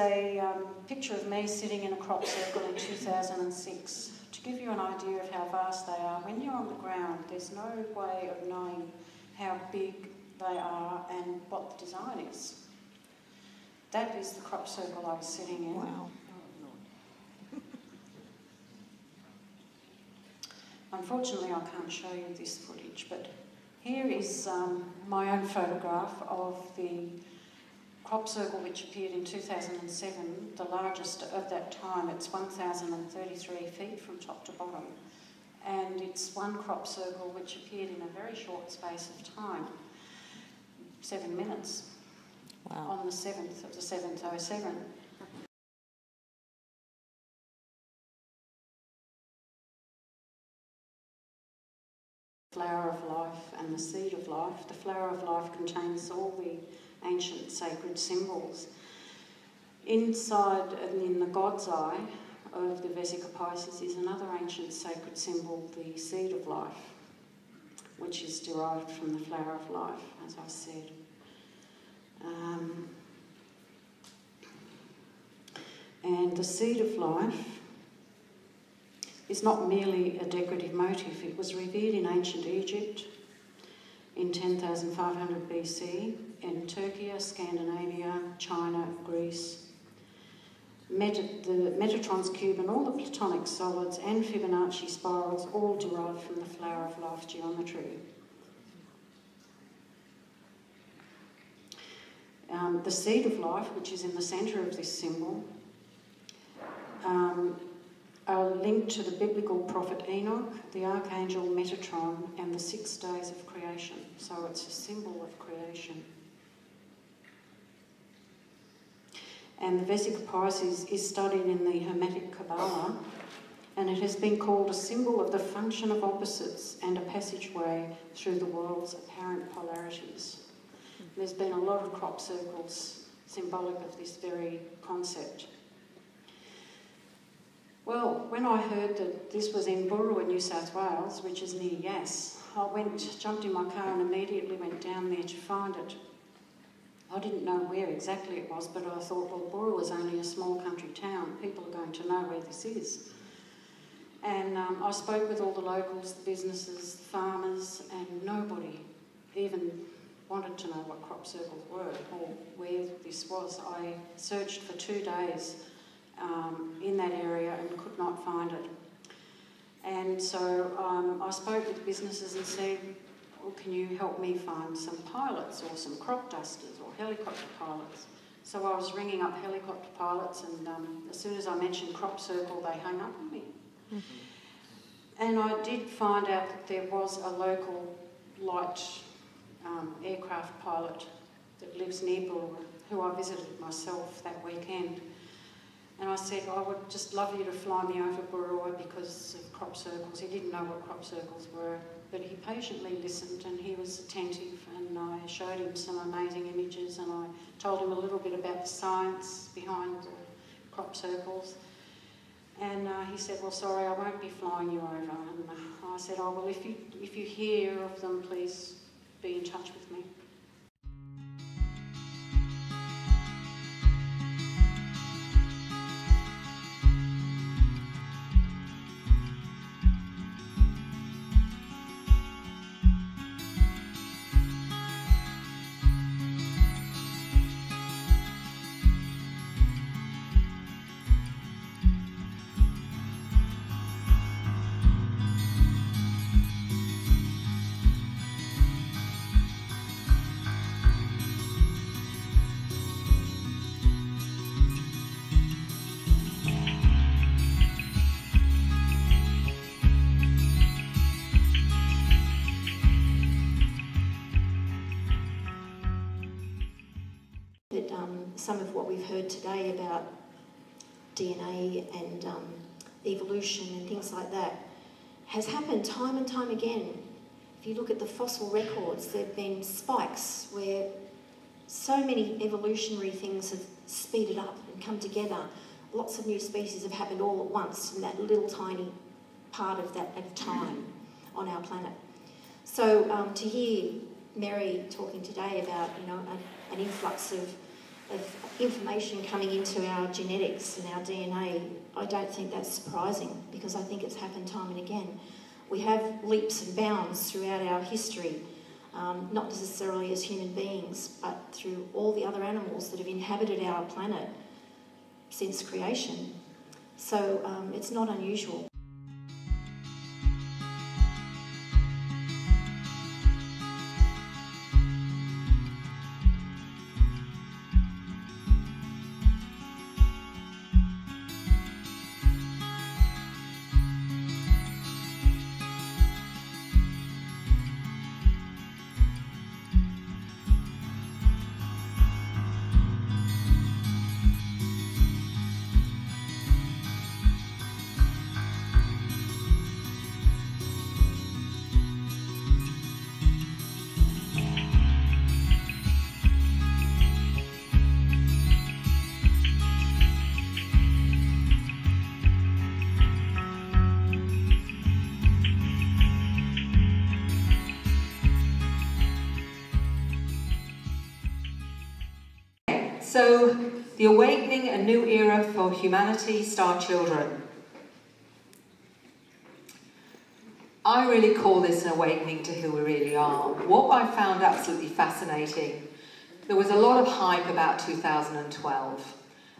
a um, picture of me sitting in a crop circle in 2006. To give you an idea of how vast they are, when you're on the ground, there's no way of knowing how big they are and what the design is. That is the crop circle I was sitting in. Wow. Unfortunately, I can't show you this footage, but here is um, my own photograph of the crop circle which appeared in 2007, the largest of that time. It's 1,033 feet from top to bottom. And it's one crop circle which appeared in a very short space of time, seven minutes, Wow. on the 7th of the 7th 07. flower of life and the seed of life. The flower of life contains all the ancient sacred symbols. Inside and in the God's eye of the Vesica Pisces is another ancient sacred symbol, the seed of life, which is derived from the flower of life, as I've said. Um, and the seed of life is not merely a decorative motif. It was revered in ancient Egypt in 10,500 BC, in Turkey, Scandinavia, China, Greece. Meta- the Metatron's cube and all the Platonic solids and Fibonacci spirals all derived from the flower of life geometry. Um, the seed of life, which is in the centre of this symbol, um, are linked to the biblical prophet Enoch, the archangel Metatron, and the six days of creation. So it's a symbol of creation. And the Vesica Pisces is studied in the Hermetic Kabbalah, and it has been called a symbol of the function of opposites and a passageway through the world's apparent polarities. There's been a lot of crop circles symbolic of this very concept. Well, when I heard that this was in Burra, New South Wales, which is near Yass, I went, jumped in my car and immediately went down there to find it. I didn't know where exactly it was, but I thought, well, Burra was only a small country town. People are going to know where this is. And um, I spoke with all the locals, the businesses, the farmers, and nobody even wanted to know what crop circles were or where this was. I searched for two days um, in that area and could not find it. And so um, I spoke with businesses and said, well, can you help me find some pilots or some crop dusters helicopter pilots? So I was ringing up helicopter pilots, and um, as soon as I mentioned crop circle, they hung up on me. And I did find out that there was a local light um, aircraft pilot that lives near Burra, who I visited myself that weekend. And I said, I would just love you to fly me over Burra because of crop circles. He didn't know what crop circles were, but he patiently listened and he was attentive. And I showed him some amazing images and I told him a little bit about the science behind the crop circles. And uh, he said, "Well, sorry, I won't be flying you over." And uh, I said, "Oh, well, if you if you hear of them, please be in touch with me." What we've heard today about DNA and um, evolution and things like that has happened time and time again. If you look at the fossil records, there have been spikes where so many evolutionary things have speeded up and come together. Lots of new species have happened all at once in that little tiny part of that of time on our planet. So um, to hear Mary talking today about you know an, an influx of, of information coming into our genetics and our DNA, I don't think that's surprising because I think it's happened time and again. We have leaps and bounds throughout our history, um, not necessarily as human beings, but through all the other animals that have inhabited our planet since creation. So um, it's not unusual. So, The Awakening, a New Era for Humanity, Star Children. I really call this an awakening to who we really are. What I found absolutely fascinating, there was a lot of hype about 2012.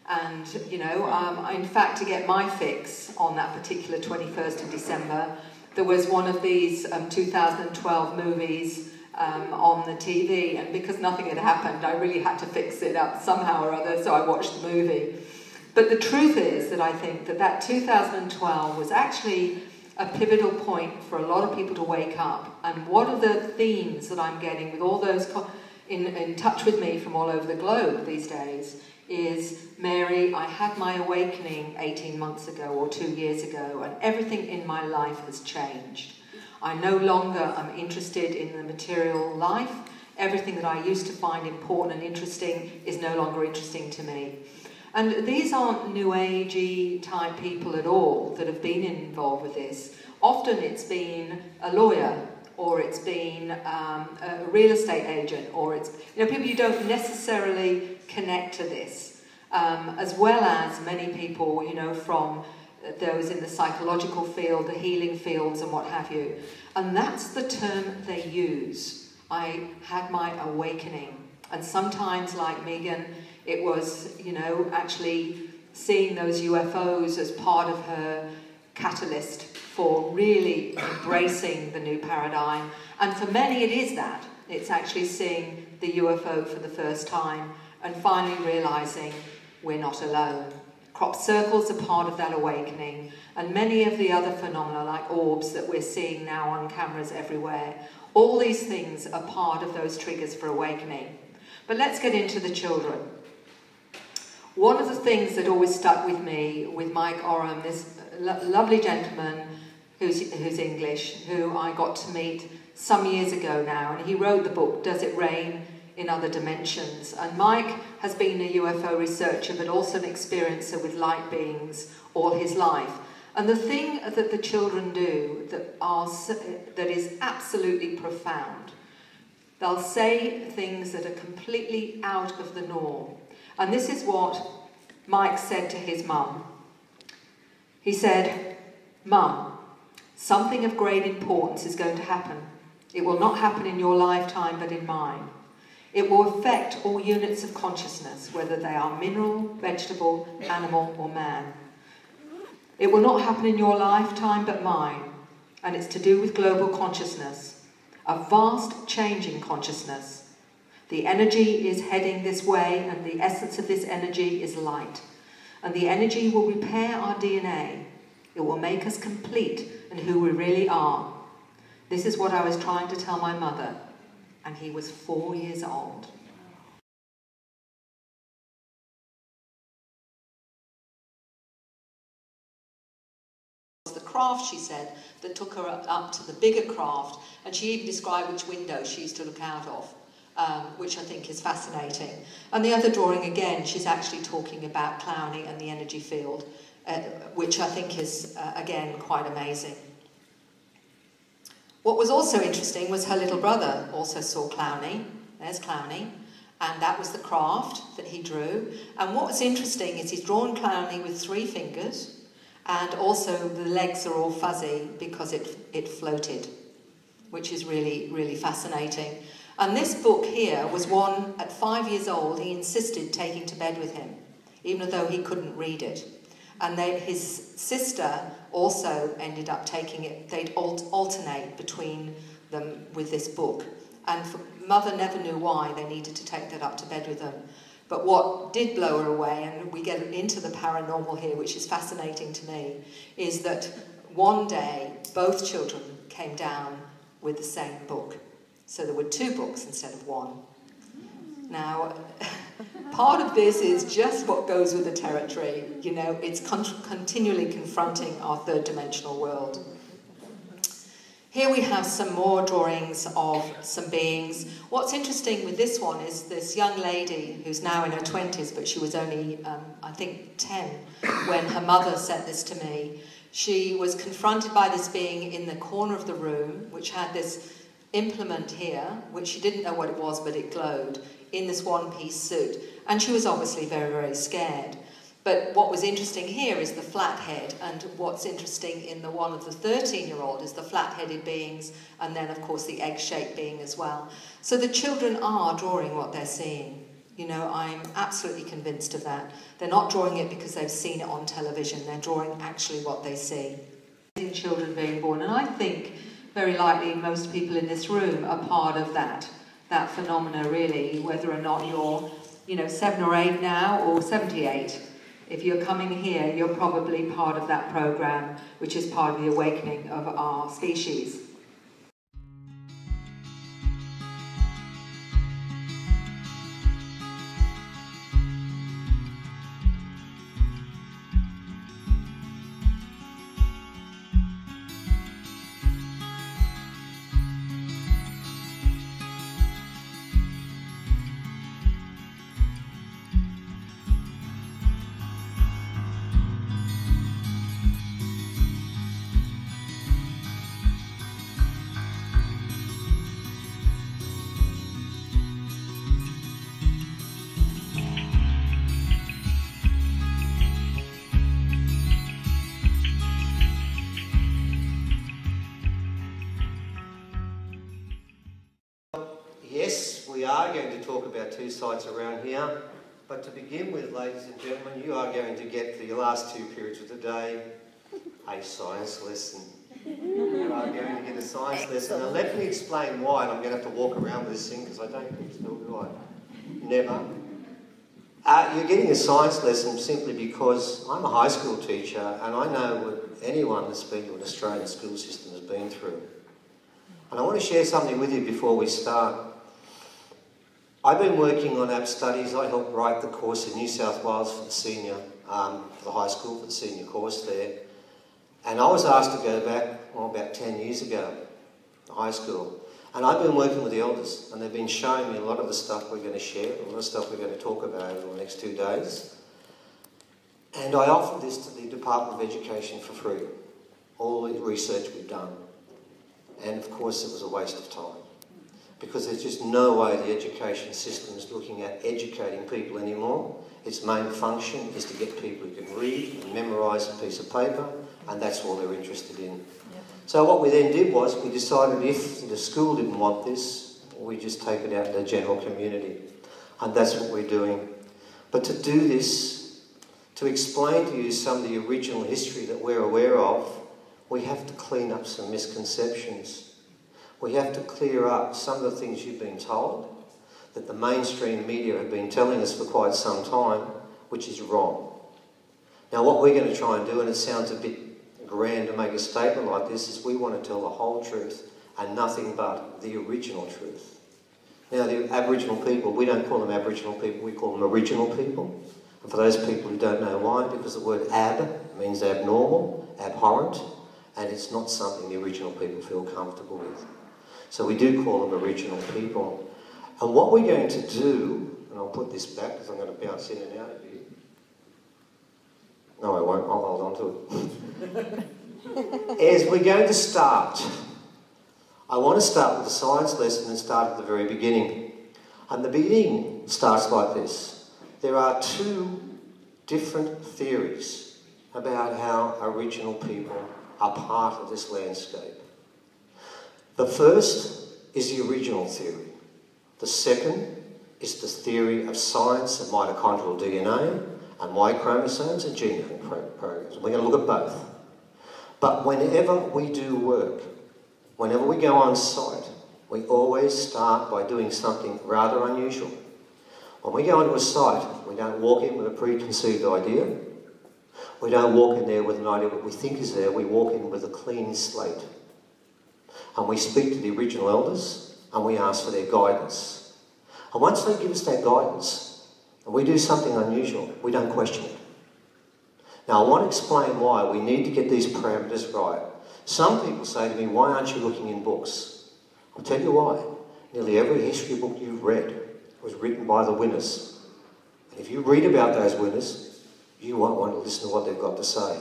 And, you know, um, in fact, to get my fix on that particular 21st of December, there was one of these um, 2012 movies um, on the TV, and because nothing had happened, I really had to fix it up somehow or other, so I watched the movie. But the truth is that I think that that 2012 was actually a pivotal point for a lot of people to wake up. And what are the themes that I'm getting with all those in, in touch with me from all over the globe these days? Is Mary, I had my awakening 18 months ago or two years ago, and everything in my life has changed. I no longer am interested in the material life. Everything that I used to find important and interesting is no longer interesting to me. And these aren't new agey type people at all that have been involved with this. Often it's been a lawyer or it's been um, a real estate agent or it's you know people you don't necessarily connect to this, um, as well as many people you know from those in the psychological field, the healing fields, and what have you. And that's the term they use. I had my awakening. And sometimes, like Megan, it was, you know, actually seeing those UFOs as part of her catalyst for really embracing the new paradigm. And for many, it is that. It's actually seeing the UFO for the first time and finally realizing we're not alone. Crop circles are part of that awakening, and many of the other phenomena, like orbs that we're seeing now on cameras everywhere, all these things are part of those triggers for awakening. But let's get into the children. One of the things that always stuck with me with Mike Oram, this lo lovely gentleman who's, who's English, who I got to meet some years ago now, and he wrote the book, Does It Rain? In other dimensions. And Mike has been a UFO researcher, but also an experiencer with light beings all his life. And the thing that the children do that, are, that is absolutely profound, they'll say things that are completely out of the norm. And this is what Mike said to his mum. He said, Mum, something of great importance is going to happen. It will not happen in your lifetime, but in mine. It will affect all units of consciousness, whether they are mineral, vegetable, animal, or man. It will not happen in your lifetime but mine, and it's to do with global consciousness, a vast change in consciousness. The energy is heading this way, and the essence of this energy is light. And the energy will repair our DNA. It will make us complete in who we really are. This is what I was trying to tell my mother and he was four years old. the craft, she said, that took her up, to the bigger craft, and she even described which window she used to look out of, um, which I think is fascinating. And the other drawing, again, she's actually talking about Clowney and the energy field, uh, which I think is, uh, again, quite amazing. What was also interesting was her little brother also saw Clowney. There's Clowney. And that was the craft that he drew. And what was interesting is he's drawn Clowney with three fingers, and also the legs are all fuzzy because it, it floated, which is really, really fascinating. And this book here was one at five years old he insisted taking to bed with him, even though he couldn't read it. And they, his sister also ended up taking it, they'd alternate between them with this book. And for, mother never knew why they needed to take that up to bed with them. But what did blow her away, and we get into the paranormal here, which is fascinating to me, is that one day both children came down with the same book. So there were two books instead of one. Now, part of this is just what goes with the territory. You know, it's con- continually confronting our third dimensional world. Here we have some more drawings of some beings. What's interesting with this one is this young lady who's now in her 20s, but she was only, um, I think, 10 when her mother sent this to me. She was confronted by this being in the corner of the room, which had this implement here, which she didn't know what it was, but it glowed, in this one piece suit. And she was obviously very, very scared. But what was interesting here is the flathead, and what's interesting in the one of the 13 year old is the flat headed beings, and then, of course, the egg shaped being as well. So the children are drawing what they're seeing. You know, I'm absolutely convinced of that. They're not drawing it because they've seen it on television, they're drawing actually what they see. In Children being born, and I think very likely most people in this room are part of that, that phenomena, really, whether or not you're, you know, seven or eight now or 78 if you're coming here, you're probably part of that program, which is part of the awakening of our species. Two sites around here. But to begin with, ladies and gentlemen, you are going to get for your last two periods of the day a science lesson. You are going to get a science lesson. And let me explain why. And I'm going to have to walk around with this thing because I don't think still do I? Never. Uh, you're getting a science lesson simply because I'm a high school teacher and I know what anyone that's been to an Australian school system has been through. And I want to share something with you before we start. I've been working on app studies. I helped write the course in New South Wales for the senior, um, for the high school, for the senior course there. And I was asked to go back, well, about 10 years ago, high school. And I've been working with the elders, and they've been showing me a lot of the stuff we're going to share, a lot of stuff we're going to talk about over the next two days. And I offered this to the Department of Education for free, all the research we've done. And of course, it was a waste of time because there's just no way the education system is looking at educating people anymore. Its main function is to get people who can read and memorise a piece of paper, and that's all they're interested in. Yep. So what we then did was we decided if the school didn't want this, we just take it out to the general community. And that's what we're doing. But to do this, to explain to you some of the original history that we're aware of, we have to clean up some misconceptions we have to clear up some of the things you've been told that the mainstream media have been telling us for quite some time, which is wrong. Now, what we're going to try and do, and it sounds a bit grand to make a statement like this, is we want to tell the whole truth and nothing but the original truth. Now, the Aboriginal people, we don't call them Aboriginal people, we call them original people. And for those people who don't know why, because the word ab means abnormal, abhorrent, and it's not something the original people feel comfortable with. So we do call them original people. And what we're going to do, and I'll put this back because I'm going to bounce in and out of here. No, I won't. I'll hold on to it. is we're going to start I want to start with the science lesson and start at the very beginning. And the beginning starts like this. There are two different theories about how original people are part of this landscape. The first is the original theory. The second is the theory of science of mitochondrial DNA and Y chromosomes and genome programs. We're going to look at both. But whenever we do work, whenever we go on site, we always start by doing something rather unusual. When we go into a site, we don't walk in with a preconceived idea. We don't walk in there with an idea what we think is there. We walk in with a clean slate. And we speak to the original elders and we ask for their guidance. And once they give us that guidance and we do something unusual, we don't question it. Now, I want to explain why we need to get these parameters right. Some people say to me, Why aren't you looking in books? I'll tell you why. Nearly every history book you've read was written by the winners. And if you read about those winners, you won't want to listen to what they've got to say.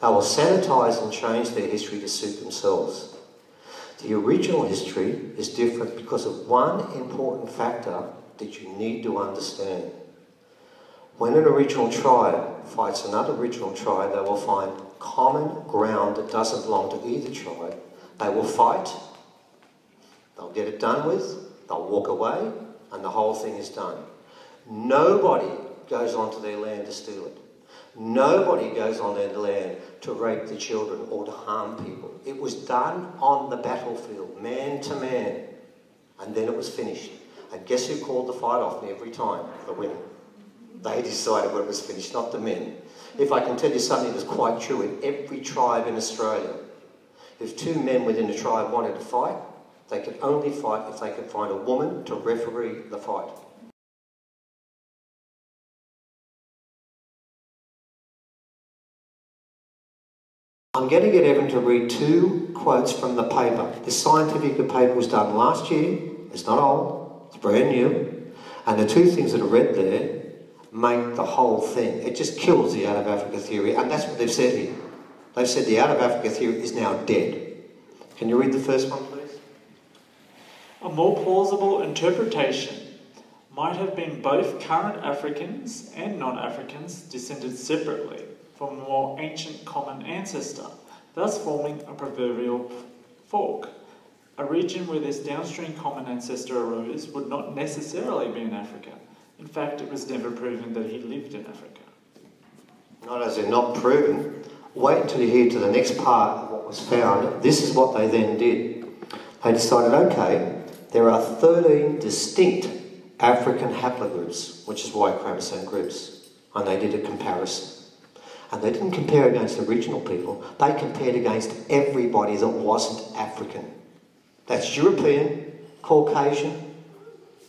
They will sanitize and change their history to suit themselves. The original history is different because of one important factor that you need to understand. When an original tribe fights another original tribe, they will find common ground that doesn't belong to either tribe. They will fight, they'll get it done with, they'll walk away, and the whole thing is done. Nobody goes onto their land to steal it. Nobody goes on their land to rape the children or to harm people. It was done on the battlefield, man to man, and then it was finished. And guess who called the fight off every time? The women. They decided when it was finished, not the men. If I can tell you something that's quite true in every tribe in Australia, if two men within a tribe wanted to fight, they could only fight if they could find a woman to referee the fight. I'm going to get Evan to read two quotes from the paper. This scientific paper was done last year. It's not old. It's brand new. And the two things that are read there make the whole thing. It just kills the out of Africa theory. And that's what they've said here. They've said the out of Africa theory is now dead. Can you read the first one, please? A more plausible interpretation might have been both current Africans and non Africans descended separately from a more ancient common ancestor, thus forming a proverbial fork. A region where this downstream common ancestor arose would not necessarily be in Africa. In fact, it was never proven that he lived in Africa. Not as they're not proven. Wait until you hear to the next part of what was found. This is what they then did. They decided, okay, there are 13 distinct African haplogroups, which is Y chromosome groups, and they did a comparison. And they didn't compare against original people, they compared against everybody that wasn't African. That's European, Caucasian,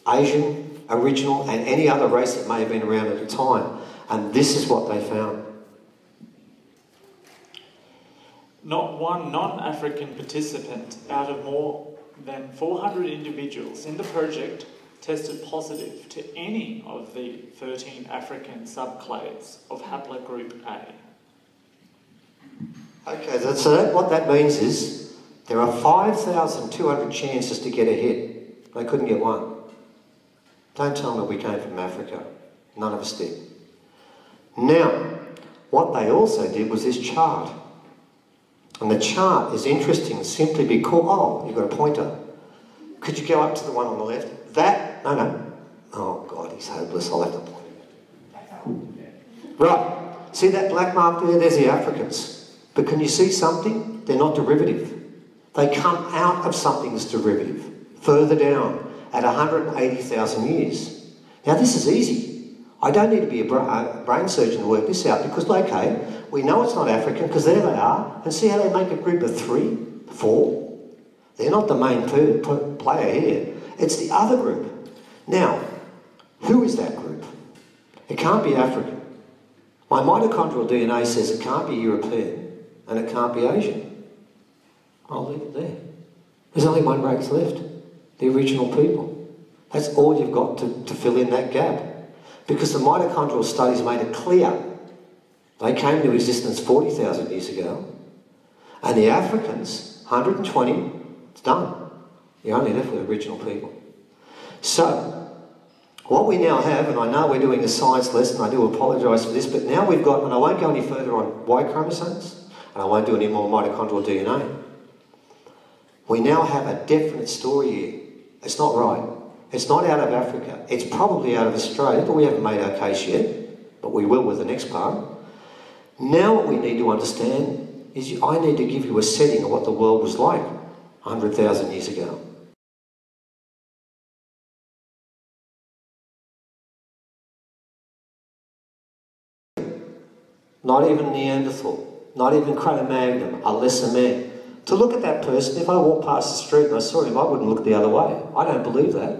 Asian, original, and any other race that may have been around at the time. And this is what they found. Not one non African participant out of more than 400 individuals in the project tested positive to any of the 13 African subclades of haplogroup A. Okay, so that, what that means is there are 5,200 chances to get a hit. They couldn't get one. Don't tell me we came from Africa. None of us did. Now, what they also did was this chart. And the chart is interesting simply because, oh, you've got a pointer. Could you go up to the one on the left? That, no, no. Oh, God, he's hopeless. I'll have to point it. Right. See that black mark there? There's the Africans. But can you see something? They're not derivative. They come out of something that's derivative, further down, at 180,000 years. Now, this is easy. I don't need to be a brain surgeon to work this out because, okay, we know it's not African because there they are. And see how they make a group of three, four? They're not the main player here. It's the other group. Now, who is that group? It can't be African. My mitochondrial DNA says it can't be European and it can't be Asian. I'll leave it there. There's only one race left the original people. That's all you've got to, to fill in that gap. Because the mitochondrial studies made it clear. They came into existence 40,000 years ago. And the Africans, 120, it's done. You're only left with original people. So, what we now have, and I know we're doing a science lesson, I do apologise for this, but now we've got, and I won't go any further on Y chromosomes, and I won't do any more mitochondrial DNA. We now have a definite story here. It's not right. It's not out of Africa. It's probably out of Australia, but we haven't made our case yet. But we will with the next part. Now, what we need to understand is I need to give you a setting of what the world was like 100,000 years ago. Not even Neanderthal, not even Cro-Magnon, a lesser man. To look at that person, if I walked past the street and I saw him, I wouldn't look the other way. I don't believe that.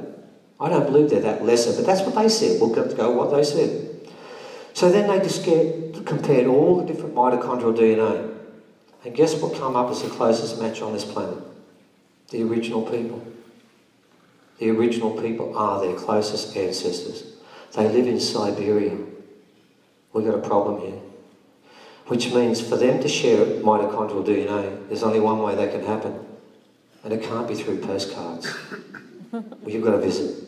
I don't believe they're that lesser, but that's what they said. We'll go what they said. So then they just get, compared all the different mitochondrial DNA. And guess what come up as the closest match on this planet? The original people. The original people are their closest ancestors. They live in Siberia. We've got a problem here. Which means for them to share mitochondrial DNA, there's only one way that can happen. And it can't be through postcards. well, you've got to visit.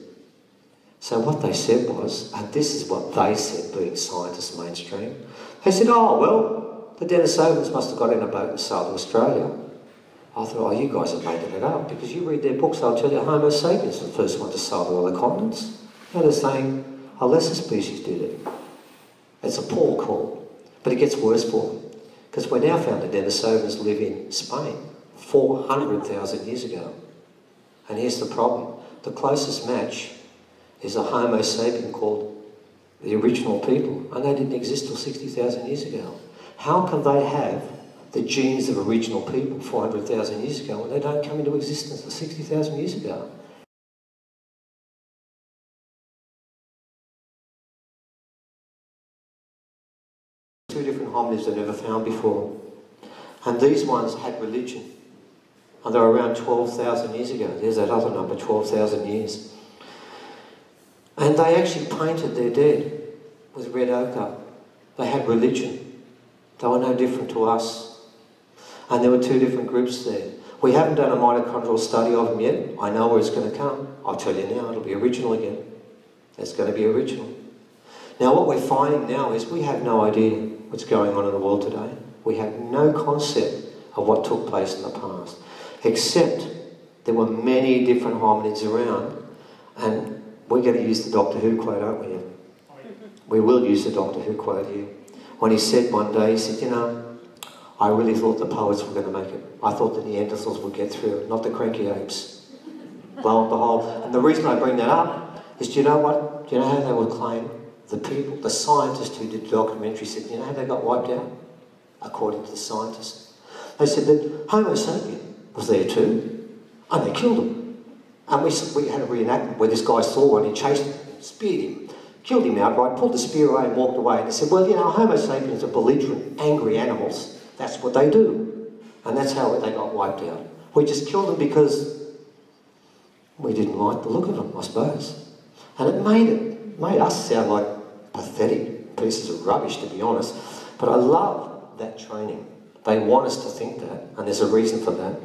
So what they said was, and this is what they said, being scientists mainstream, they said, oh, well, the Denisovans must have got in a boat and sailed to Australia. I thought, oh, you guys are making it up, because you read their books, they'll tell you Homo sapiens was the first one to sail to all the continents. Now they're saying a lesser species did it. It's a poor call. But it gets worse for them. Because we now found that Denisovans live in Spain 400,000 years ago. And here's the problem. The closest match is a Homo sapien called the original people. And they didn't exist till 60,000 years ago. How can they have the genes of original people 400,000 years ago when they don't come into existence until 60,000 years ago? Different they've never found before. And these ones had religion. And they were around 12,000 years ago. There's that other number, 12,000 years. And they actually painted their dead with red ochre. They had religion. They were no different to us. And there were two different groups there. We haven't done a mitochondrial study of them yet. I know where it's going to come. I'll tell you now, it'll be original again. It's going to be original. Now, what we're finding now is we have no idea what's going on in the world today. We have no concept of what took place in the past, except there were many different hominids around, and we're going to use the Doctor Who quote, aren't we? We will use the Doctor Who quote here. When he said one day, he said, You know, I really thought the poets were going to make it. I thought the Neanderthals would get through, not the cranky apes. Lo and behold. And the reason I bring that up is do you know what? Do you know how they would claim the people, the scientists who did the documentary said, you know they got wiped out? According to the scientists. They said that Homo sapien was there too, and they killed him. And we, we had a reenactment where this guy saw one, he chased him, speared him, killed him outright, pulled the spear away and walked away. And they said, well, you know, Homo sapiens are belligerent, angry animals. That's what they do. And that's how they got wiped out. We just killed them because we didn't like the look of them, I suppose. And it made it made us sound like pathetic pieces of rubbish, to be honest. But I love that training. They want us to think that, and there's a reason for that.